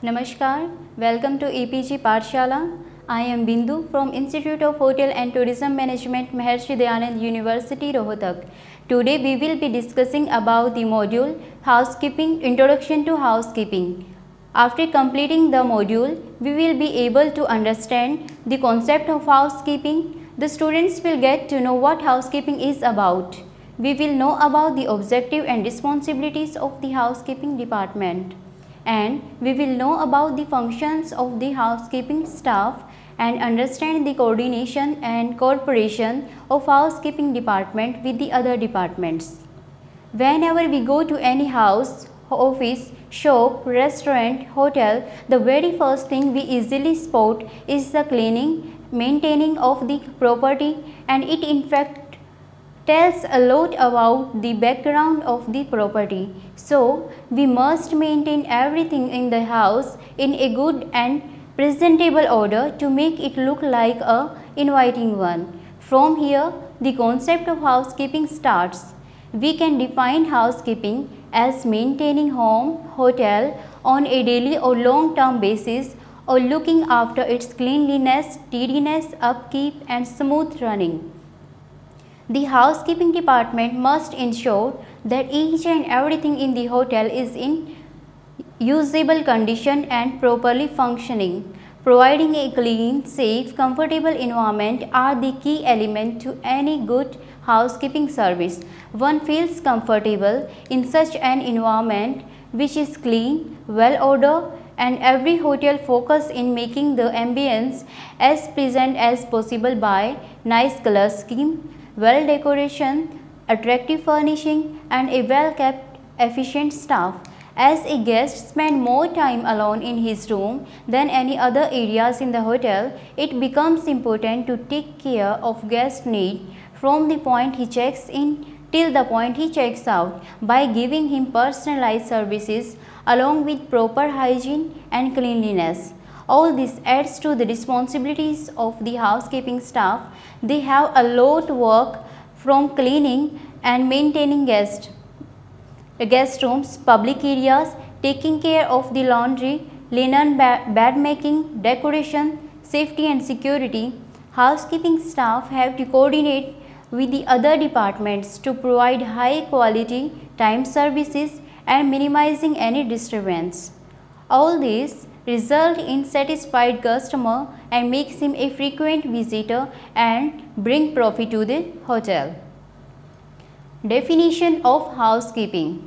Namaskar, welcome to e-PG Pathshala. I am Bindu from Institute of Hotel and Tourism Management, Maharshi Dayanand University, Rohtak. Today we will be discussing about the module Housekeeping Introduction to Housekeeping. After completing the module, we will be able to understand the concept of housekeeping. The students will get to know what housekeeping is about. We will know about the objective and responsibilities of the housekeeping department and we will know about the functions of the housekeeping staff and understand the coordination and cooperation of housekeeping department with the other departments. Whenever we go to any house, office, shop, restaurant, hotel, the very first thing we easily spot is the cleaning, maintaining of the property and it in fact tells a lot about the background of the property. So, we must maintain everything in the house in a good and presentable order to make it look like a inviting one. From here, the concept of housekeeping starts. We can define housekeeping as maintaining home, hotel on a daily or long-term basis or looking after its cleanliness, tidiness, upkeep and smooth running. The housekeeping department must ensure that each and everything in the hotel is in usable condition and properly functioning. Providing a clean, safe, comfortable environment are the key element to any good housekeeping service. One feels comfortable in such an environment which is clean, well ordered and every hotel focus in making the ambience as pleasant as possible by nice color scheme, well decoration, attractive furnishing and a well kept efficient staff. As a guest spend more time alone in his room than any other areas in the hotel, it becomes important to take care of guest need from the point he checks in till the point he checks out by giving him personalized services along with proper hygiene and cleanliness. All this adds to the responsibilities of the housekeeping staff. They have a lot work from cleaning and maintaining guest guest rooms, public areas, taking care of the laundry, linen bed making, decoration, safety and security, housekeeping staff have to coordinate with the other departments to provide high quality time services and minimizing any disturbance. All this result in satisfied customer and makes him a frequent visitor and bring profit to the hotel. Definition of housekeeping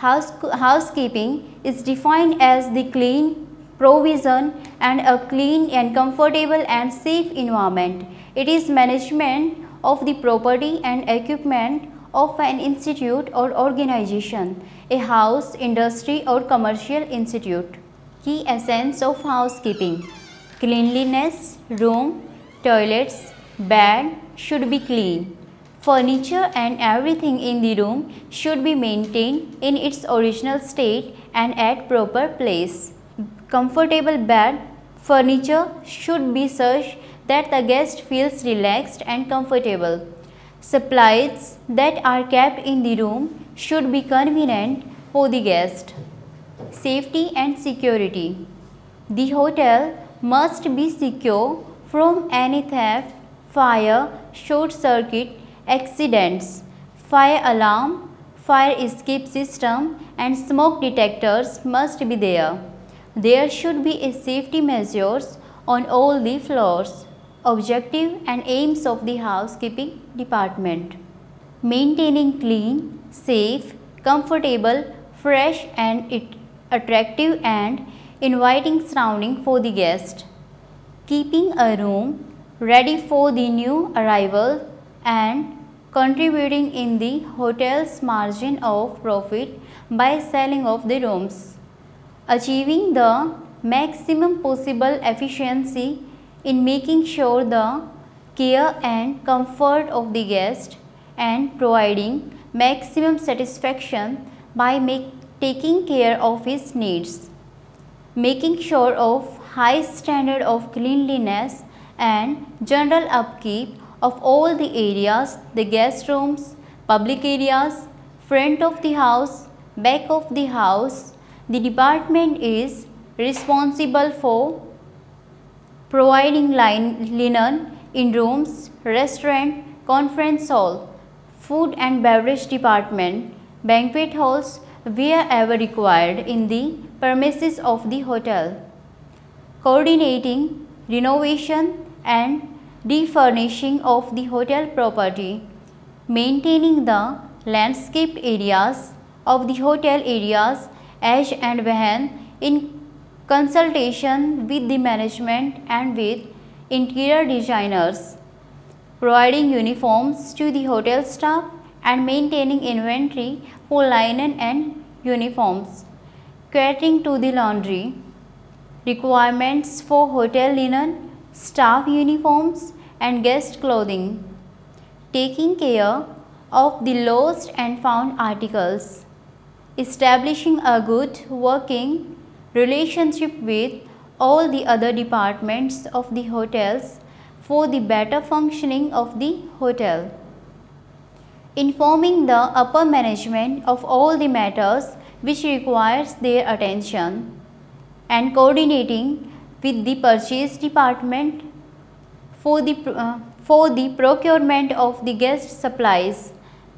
House, Housekeeping is defined as the clean provision and a clean and comfortable and safe environment. It is management of the property and equipment of an institute or organization, a house, industry or commercial institute. Key essence of housekeeping Cleanliness, room, toilets, bed should be clean. Furniture and everything in the room should be maintained in its original state and at proper place. Comfortable bed furniture should be such that the guest feels relaxed and comfortable. Supplies that are kept in the room should be convenient for the guest. Safety and security. The hotel must be secure from any theft, fire, short circuit accidents, fire alarm, fire escape system and smoke detectors must be there. There should be a safety measures on all the floors. Objective and aims of the housekeeping department. Maintaining clean, safe, comfortable, fresh and attractive and inviting surrounding for the guest. Keeping a room ready for the new arrival and contributing in the hotel's margin of profit by selling of the rooms. Achieving the maximum possible efficiency in making sure the care and comfort of the guest and providing maximum satisfaction by make, taking care of his needs. Making sure of high standard of cleanliness and general upkeep of all the areas, the guest rooms, public areas, front of the house, back of the house, The department is responsible for providing linen in rooms, restaurant, conference hall, food and beverage department, banquet halls wherever required in the premises of the hotel. Coordinating renovation and defurnishing of the hotel property, maintaining the landscaped areas of the hotel areas as and when in consultation with the management and with interior designers, providing uniforms to the hotel staff and maintaining inventory linen and uniforms, catering to the laundry, requirements for hotel linen, staff uniforms and guest clothing, taking care of the lost and found articles, establishing a good working relationship with all the other departments of the hotels for the better functioning of the hotel. Informing the upper management of all the matters which requires their attention and coordinating with the purchase department for the, uh, for the procurement of the guest supplies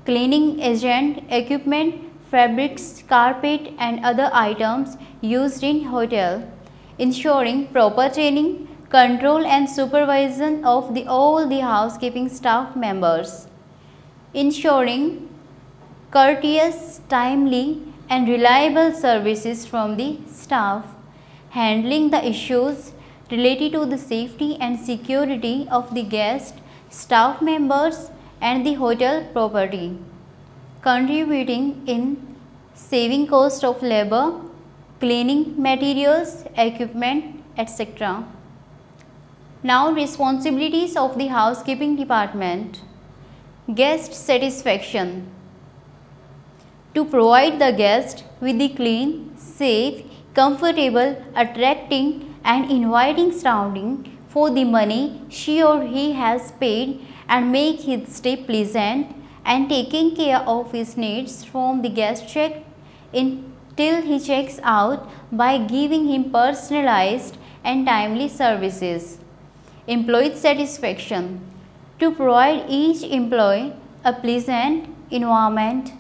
cleaning agent, equipment, fabrics, carpet and other items used in hotel, ensuring proper training, control and supervision of the, all the housekeeping staff members, ensuring courteous, timely and reliable services from the staff, handling the issues related to the safety and security of the guest, staff members and the hotel property, contributing in saving cost of labor, cleaning materials, equipment, etc. Now responsibilities of the housekeeping department. Guest satisfaction. To provide the guest with the clean, safe, comfortable, attracting and inviting surrounding for the money she or he has paid and make his stay pleasant and taking care of his needs from the guest check in till he checks out by giving him personalized and timely services. Employee satisfaction to provide each employee a pleasant environment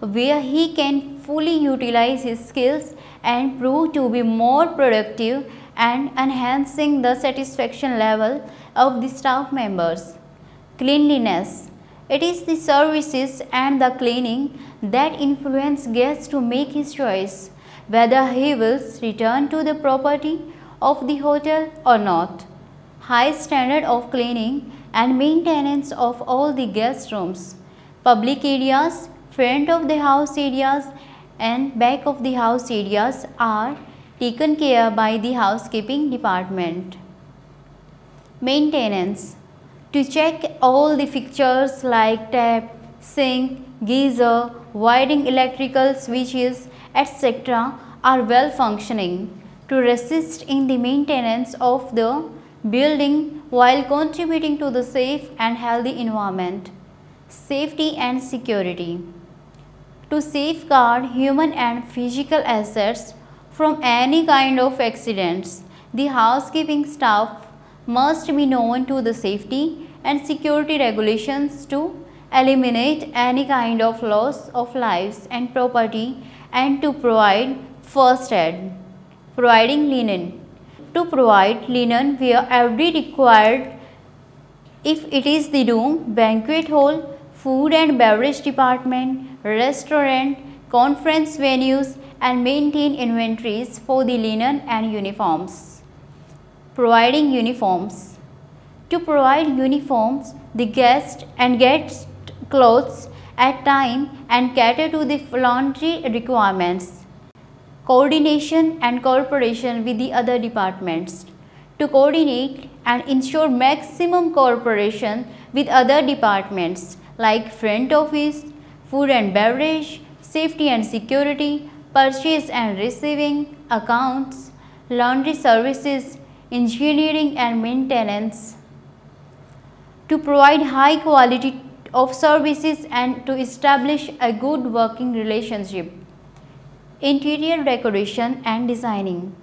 where he can fully utilize his skills and prove to be more productive and enhancing the satisfaction level of the staff members. Cleanliness. It is the services and the cleaning that influence guests to make his choice whether he will return to the property of the hotel or not. High standard of cleaning and maintenance of all the guest rooms, public areas, front of the house areas and back of the house areas are taken care by the housekeeping department. Maintenance to check all the fixtures like tap, sink, geyser, wiring electrical switches etc. are well functioning to assist in the maintenance of the building while contributing to the safe and healthy environment. Safety and security. To safeguard human and physical assets from any kind of accidents, the housekeeping staff must be known to the safety and security regulations to eliminate any kind of loss of lives and property and to provide first aid. Providing linen. To provide linen where every required if it is the room, banquet hall, food and beverage department, restaurant, conference venues and maintain inventories for the linen and uniforms providing uniforms. To provide uniforms, the guest and guest clothes at time and cater to the laundry requirements. Coordination and cooperation with the other departments. To coordinate and ensure maximum cooperation with other departments like front office, food and beverage, safety and security, purchase and receiving, accounts, laundry services, engineering and maintenance to provide high quality of services and to establish a good working relationship. Interior decoration and designing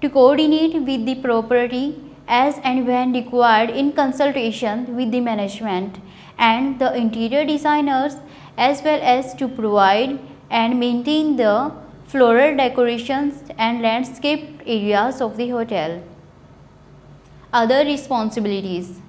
to coordinate with the property as and when required in consultation with the management and the interior designers as well as to provide and maintain the floral decorations and landscape areas of the hotel. Other responsibilities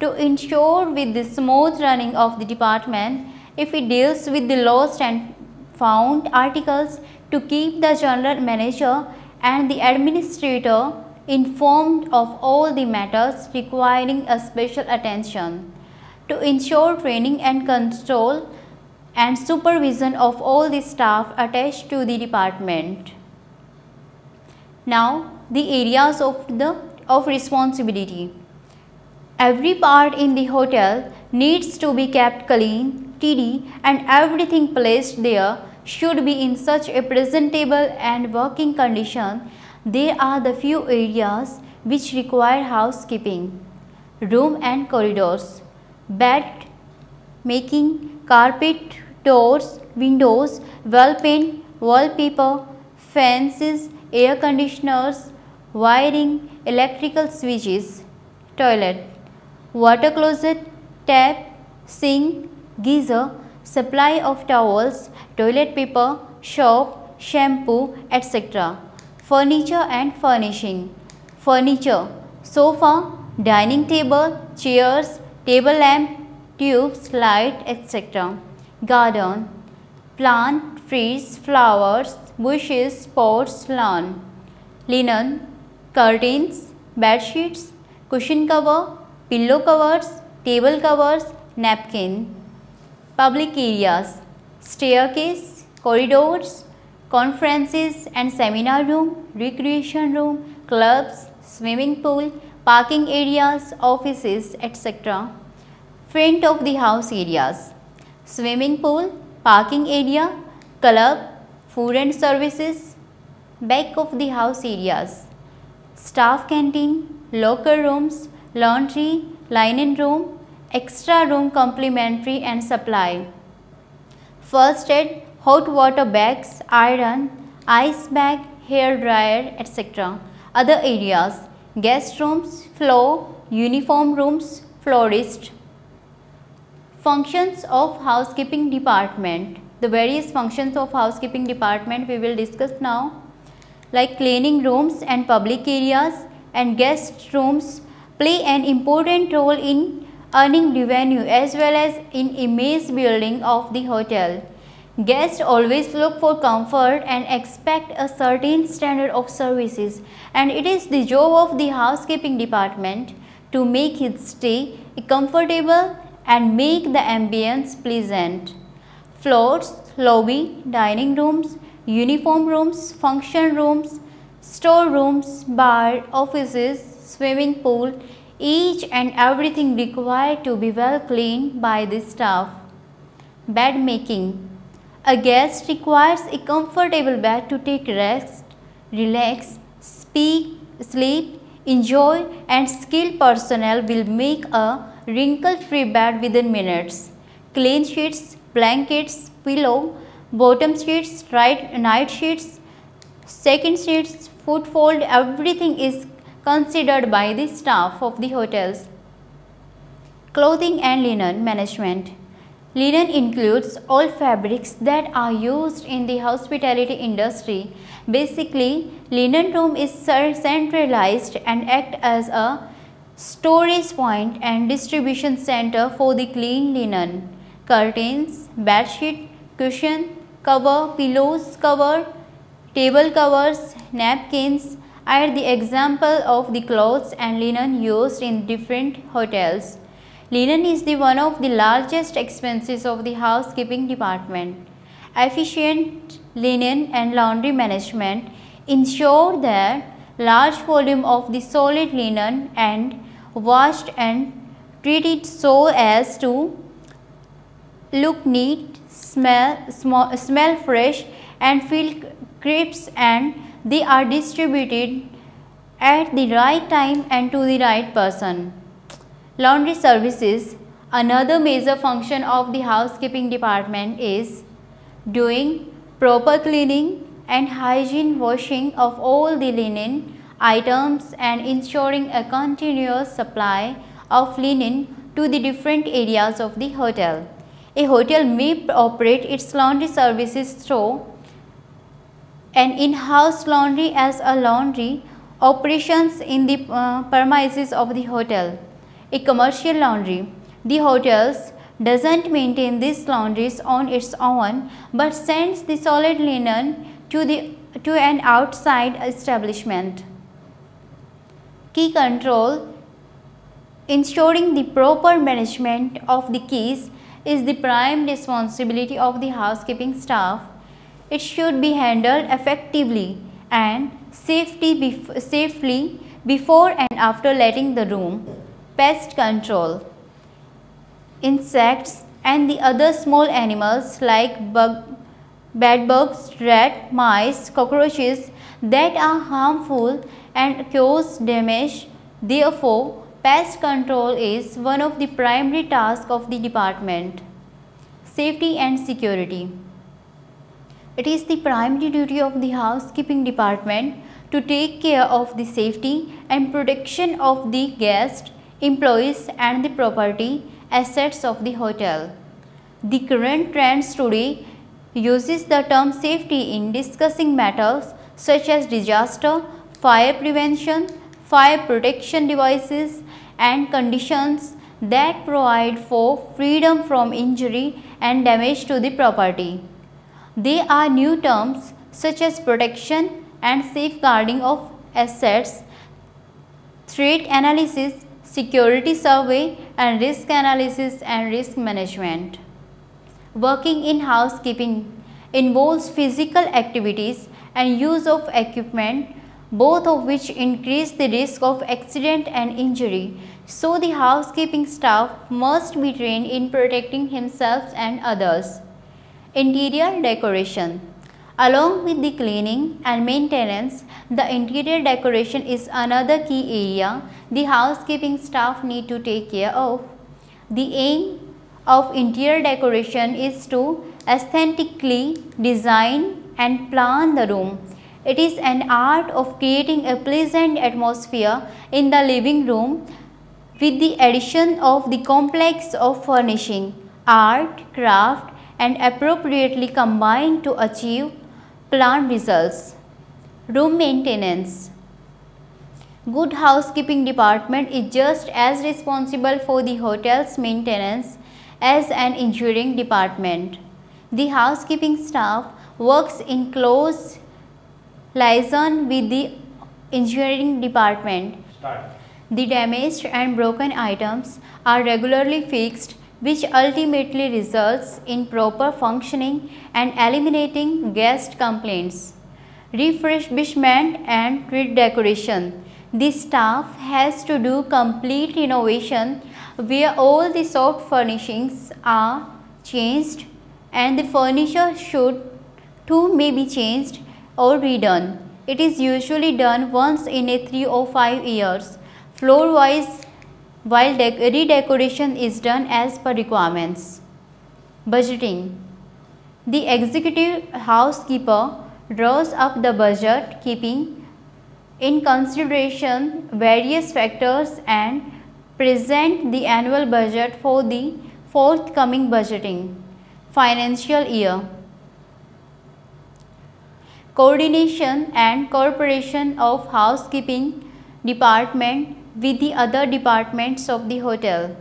To ensure with the smooth running of the department, if it deals with the lost and found articles to keep the general manager and the administrator informed of all the matters requiring a special attention. To ensure training and control and supervision of all the staff attached to the department. Now, the areas of the of responsibility. Every part in the hotel needs to be kept clean, tidy and everything placed there should be in such a presentable and working condition. There are the few areas which require housekeeping. Room and corridors, bed making, carpet, doors, windows, wall paint, wallpaper, fences, air conditioners, wiring, electrical switches, toilet water closet, tap, sink, geyser, supply of towels, toilet paper, soap, shampoo, etc. Furniture and furnishing. Furniture, sofa, dining table, chairs, table lamp, tubes, light, etc. Garden, plant, trees, flowers, bushes, pots, lawn. Linen, curtains, bed sheets, cushion cover, pillow covers, table covers, napkin. Public areas, staircase, corridors, conferences and seminar room, recreation room, clubs, swimming pool, parking areas, offices, etc. Front of the house areas, swimming pool, parking area, club, food and services, back of the house areas, staff canteen, locker rooms, laundry, linen room, extra room complementary and supply. First aid, hot water bags, iron, ice bag, hair dryer, etc. Other areas, guest rooms, floor, uniform rooms, florist. Functions of housekeeping department. The various functions of housekeeping department we will discuss now like cleaning rooms and public areas and guest rooms play an important role in earning revenue as well as in image building of the hotel. Guests always look for comfort and expect a certain standard of services and it is the job of the housekeeping department to make his stay comfortable and make the ambience pleasant. Floors, lobby, dining rooms, uniform rooms, function rooms, store rooms, bar, offices, swimming pool, each and everything required to be well cleaned by the staff. Bed making. A guest requires a comfortable bed to take rest, relax, speak, sleep, enjoy and skilled personnel will make a wrinkle-free bed within minutes. Clean sheets, blankets, pillow, bottom sheets, right, night sheets, second sheets, foot fold, everything is considered by the staff of the hotels. Clothing and linen management. Linen includes all fabrics that are used in the hospitality industry. Basically, linen room is centralized and act as a storage point and distribution center for the clean linen. Curtains, bedsheet, cushion, cover, pillows cover, table covers, napkins, are the example of the clothes and linen used in different hotels. Linen is the one of the largest expenses of the housekeeping department. Efficient linen and laundry management ensure that large volume of the solid linen and washed and treated so as to look neat, smell, smell, smell fresh and feel crisp and they are distributed at the right time and to the right person. Laundry services, another major function of the housekeeping department is doing proper cleaning and hygiene washing of all the linen items and ensuring a continuous supply of linen to the different areas of the hotel. A hotel may operate its laundry services through an in-house laundry as a laundry operations in the uh, premises of the hotel. A commercial laundry. The hotels doesn't maintain these laundries on its own but sends the solid linen to, the, to an outside establishment. Key control Ensuring the proper management of the keys is the prime responsibility of the housekeeping staff. It should be handled effectively and safety bef safely before and after letting the room. Pest control Insects and the other small animals like bug, bedbugs, rat, mice, cockroaches that are harmful and cause damage. Therefore, Pest control is one of the primary tasks of the department. Safety and security. It is the primary duty of the housekeeping department to take care of the safety and protection of the guests, employees and the property assets of the hotel. The current trends today uses the term safety in discussing matters such as disaster, fire prevention, fire protection devices and conditions that provide for freedom from injury and damage to the property. There are new terms such as protection and safeguarding of assets, threat analysis, security survey and risk analysis and risk management. Working in housekeeping involves physical activities and use of equipment both of which increase the risk of accident and injury. So the housekeeping staff must be trained in protecting himself and others. Interior decoration Along with the cleaning and maintenance, the interior decoration is another key area the housekeeping staff need to take care of. The aim of interior decoration is to aesthetically design and plan the room it is an art of creating a pleasant atmosphere in the living room with the addition of the complex of furnishing, art, craft and appropriately combined to achieve planned results. Room maintenance Good housekeeping department is just as responsible for the hotel's maintenance as an ensuring department. The housekeeping staff works in close liaison with the engineering department. Start. The damaged and broken items are regularly fixed which ultimately results in proper functioning and eliminating guest complaints. Refurbishment and redecoration. The staff has to do complete renovation where all the soft furnishings are changed and the furniture should too may be changed or redone. It is usually done once in a 3 or 5 years. Floor wise while redecoration is done as per requirements. Budgeting The executive housekeeper draws up the budget keeping in consideration various factors and present the annual budget for the forthcoming budgeting financial year coordination and cooperation of housekeeping department with the other departments of the hotel.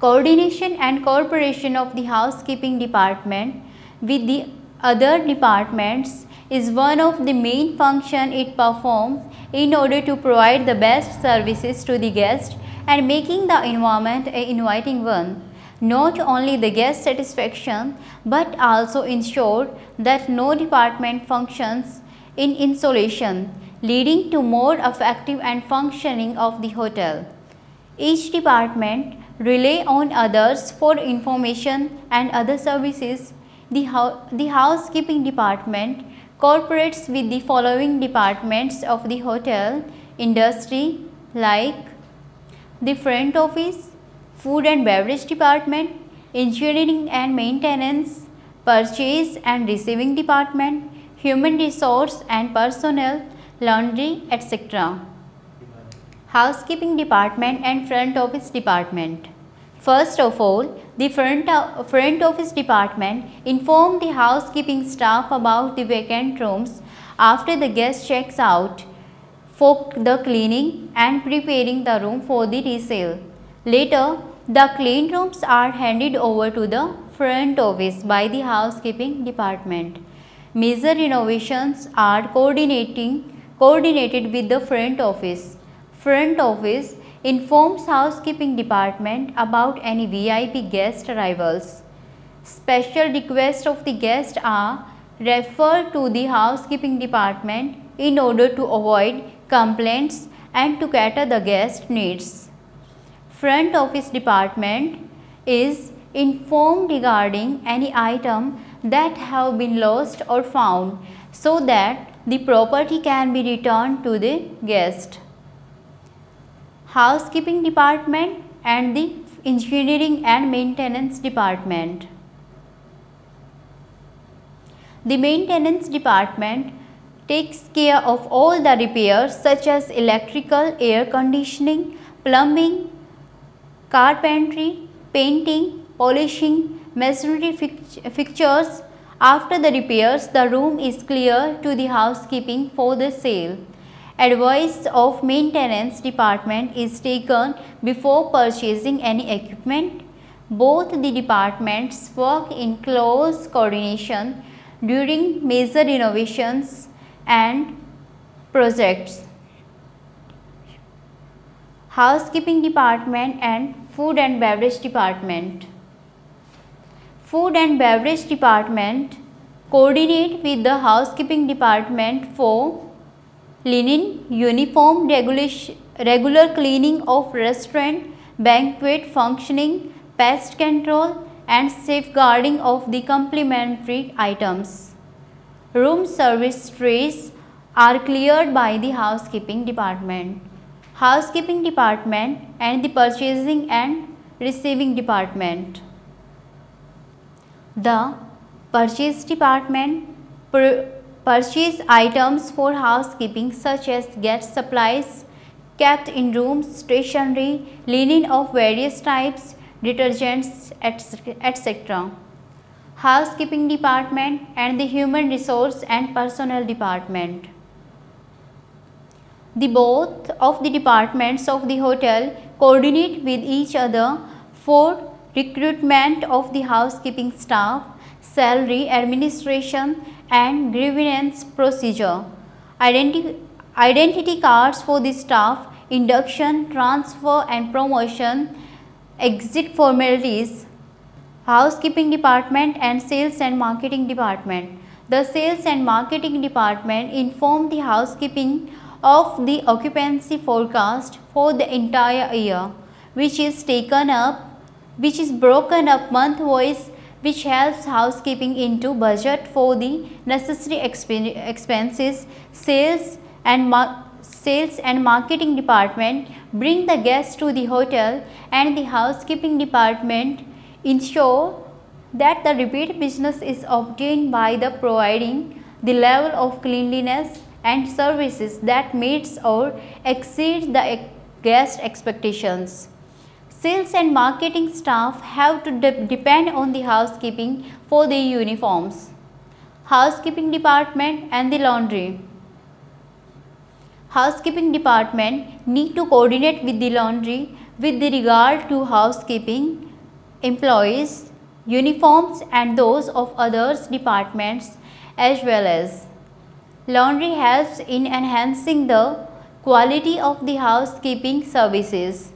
Coordination and cooperation of the housekeeping department with the other departments is one of the main function it performs in order to provide the best services to the guest and making the environment a inviting one not only the guest satisfaction but also ensured that no department functions in isolation leading to more effective and functioning of the hotel. Each department rely on others for information and other services. The, the housekeeping department cooperates with the following departments of the hotel industry like the front office, food and beverage department, engineering and maintenance, purchase and receiving department, human resource and personnel, laundry, etc. Housekeeping department and front office department. First of all, the front, uh, front office department inform the housekeeping staff about the vacant rooms after the guest checks out for the cleaning and preparing the room for the resale. Later, the clean rooms are handed over to the front office by the housekeeping department. Major renovations are coordinating coordinated with the front office. Front office informs housekeeping department about any VIP guest arrivals. Special requests of the guest are referred to the housekeeping department in order to avoid complaints and to cater the guest needs front office department is informed regarding any item that have been lost or found so that the property can be returned to the guest. Housekeeping department and the engineering and maintenance department. The maintenance department takes care of all the repairs such as electrical, air conditioning, plumbing, carpentry, painting, polishing, masonry fixtures. After the repairs, the room is clear to the housekeeping for the sale. Advice of maintenance department is taken before purchasing any equipment. Both the departments work in close coordination during major renovations and projects housekeeping department and food and beverage department. Food and beverage department coordinate with the housekeeping department for linen, uniform, regular cleaning of restaurant, banquet functioning, pest control and safeguarding of the complementary items. Room service trays are cleared by the housekeeping department housekeeping department and the purchasing and receiving department. The purchase department purchase items for housekeeping such as gas supplies kept in rooms, stationery, linen of various types, detergents, etc. Housekeeping department and the human resource and personnel department. The both of the departments of the hotel coordinate with each other for recruitment of the housekeeping staff, salary, administration and grievance procedure, Identi identity cards for the staff, induction, transfer and promotion, exit formalities, housekeeping department and sales and marketing department. The sales and marketing department inform the housekeeping of the occupancy forecast for the entire year which is taken up which is broken up month wise which helps housekeeping into budget for the necessary expenses sales and sales and marketing department bring the guests to the hotel and the housekeeping department ensure that the repeat business is obtained by the providing the level of cleanliness and services that meets or exceeds the guest expectations. Sales and marketing staff have to de depend on the housekeeping for their uniforms. Housekeeping department and the laundry. Housekeeping department need to coordinate with the laundry with regard to housekeeping employees, uniforms and those of others departments as well as Laundry helps in enhancing the quality of the housekeeping services.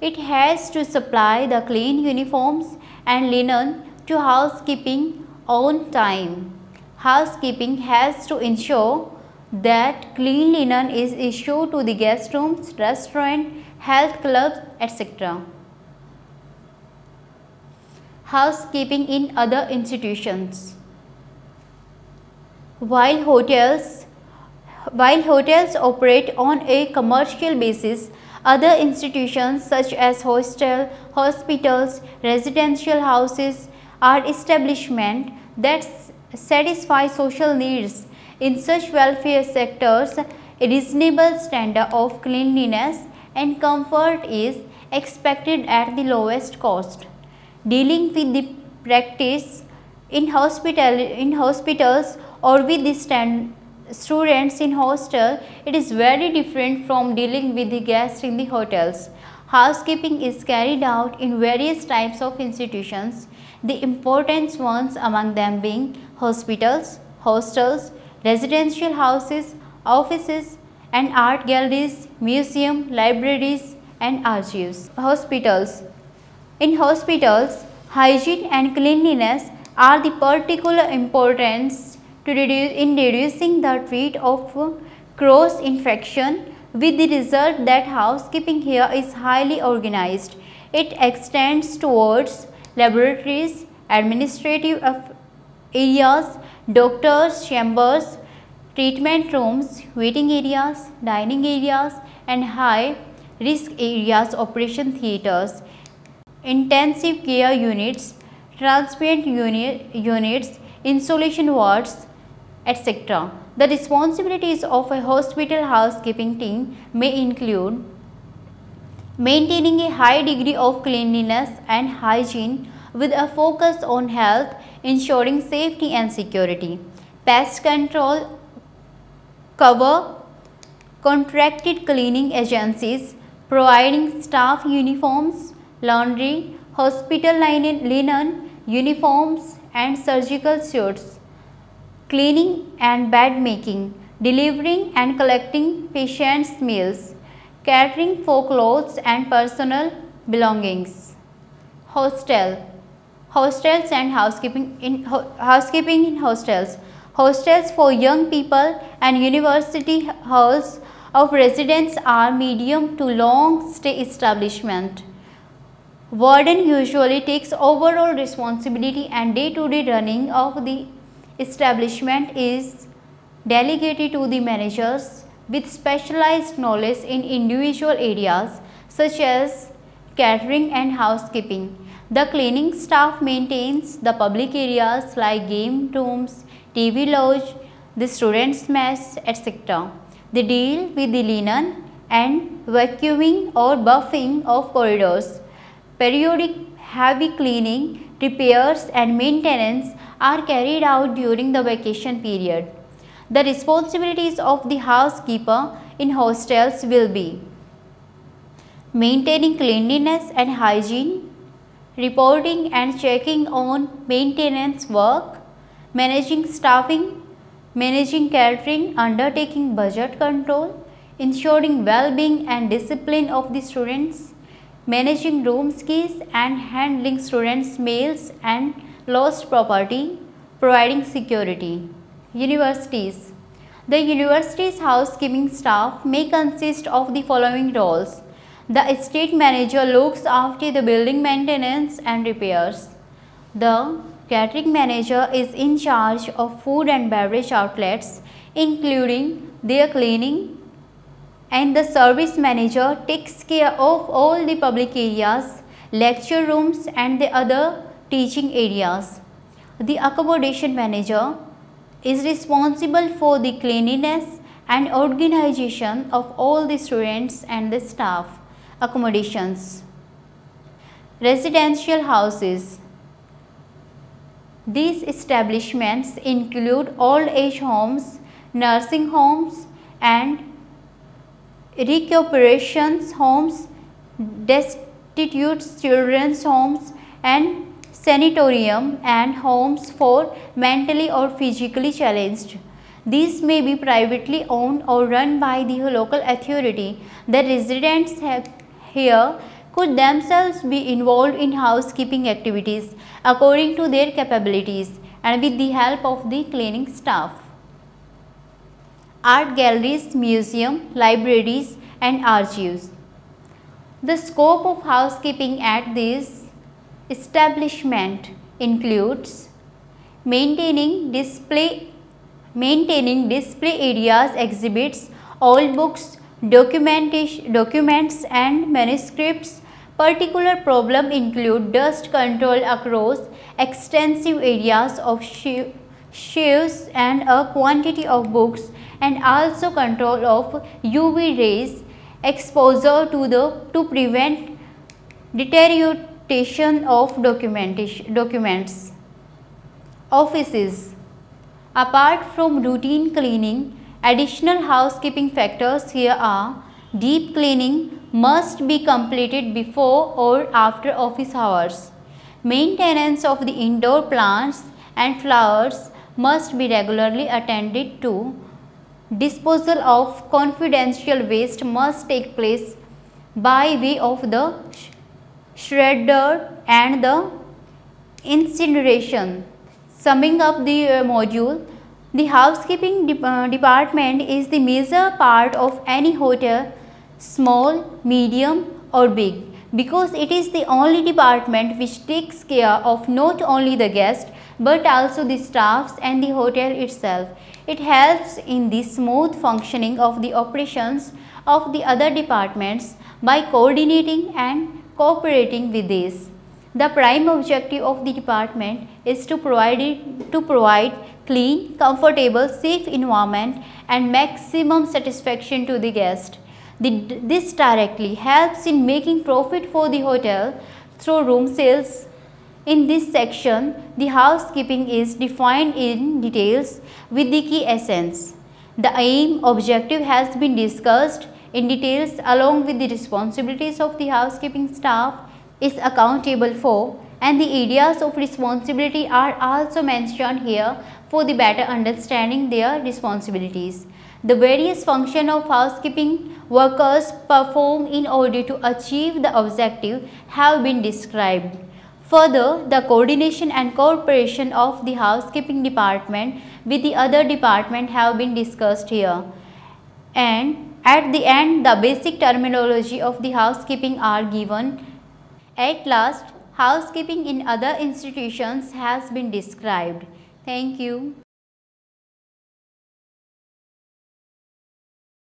It has to supply the clean uniforms and linen to housekeeping on time. Housekeeping has to ensure that clean linen is issued to the guest rooms, restaurant, health clubs, etc. Housekeeping in other institutions. While hotels, while hotels operate on a commercial basis, other institutions such as hostel, hospitals, residential houses are establishments that satisfy social needs. In such welfare sectors, a reasonable standard of cleanliness and comfort is expected at the lowest cost. Dealing with the practice in, hospital, in hospitals or with the stand, students in hostel, it is very different from dealing with the guests in the hotels. Housekeeping is carried out in various types of institutions, the important ones among them being hospitals, hostels, residential houses, offices and art galleries, museum, libraries and archives. Hospitals In hospitals, hygiene and cleanliness are the particular importance to reduce in reducing the rate of cross infection with the result that housekeeping here is highly organized. It extends towards laboratories, administrative areas, doctors' chambers, treatment rooms, waiting areas, dining areas and high risk areas operation theatres, intensive care units, transplant unit, units, insulation wards, etc. The responsibilities of a hospital housekeeping team may include maintaining a high degree of cleanliness and hygiene with a focus on health, ensuring safety and security, pest control, cover contracted cleaning agencies, providing staff uniforms, laundry, hospital linen, uniforms and surgical suits, cleaning and bed making, delivering and collecting patients' meals, catering for clothes and personal belongings. Hostel Hostels and housekeeping in ho housekeeping in hostels Hostels for young people and university halls of residence are medium to long stay establishment. Warden usually takes overall responsibility and day-to-day -day running of the establishment is delegated to the managers with specialized knowledge in individual areas such as catering and housekeeping. The cleaning staff maintains the public areas like game rooms, TV lodge, the students mess, etc. They deal with the linen and vacuuming or buffing of corridors. Periodic heavy cleaning, repairs and maintenance are carried out during the vacation period. The responsibilities of the housekeeper in hostels will be maintaining cleanliness and hygiene, reporting and checking on maintenance work, managing staffing, managing catering, undertaking budget control, ensuring well-being and discipline of the students, managing room keys and handling students' mails and lost property, providing security. Universities The university's housekeeping staff may consist of the following roles. The estate manager looks after the building maintenance and repairs. The Catering manager is in charge of food and beverage outlets including their cleaning and the service manager takes care of all the public areas, lecture rooms and the other teaching areas. The accommodation manager is responsible for the cleanliness and organization of all the students and the staff accommodations. Residential houses these establishments include old age homes, nursing homes and recuperation homes, destitute children's homes and sanatorium and homes for mentally or physically challenged. These may be privately owned or run by the local authority. The residents here could themselves be involved in housekeeping activities according to their capabilities and with the help of the cleaning staff. Art galleries, museum, libraries and archives. The scope of housekeeping at this establishment includes maintaining display maintaining display areas exhibits all books documents and manuscripts Particular problem include dust control across extensive areas of shelves and a quantity of books and also control of UV rays exposure to the to prevent deterioration of documents. Offices Apart from routine cleaning, additional housekeeping factors here are deep cleaning must be completed before or after office hours. Maintenance of the indoor plants and flowers must be regularly attended to. Disposal of confidential waste must take place by way of the shredder and the incineration. Summing up the uh, module, the housekeeping de uh, department is the major part of any hotel, small, medium or big because it is the only department which takes care of not only the guest but also the staffs and the hotel itself. It helps in the smooth functioning of the operations of the other departments by coordinating and cooperating with these. The prime objective of the department is to provide, to provide clean, comfortable, safe environment and maximum satisfaction to the guest. The, this directly helps in making profit for the hotel through room sales. In this section, the housekeeping is defined in details with the key essence. The aim objective has been discussed in details along with the responsibilities of the housekeeping staff is accountable for and the areas of responsibility are also mentioned here for the better understanding their responsibilities. The various functions of housekeeping workers perform in order to achieve the objective have been described. Further, the coordination and cooperation of the housekeeping department with the other department have been discussed here. And at the end, the basic terminology of the housekeeping are given. At last, housekeeping in other institutions has been described. Thank you.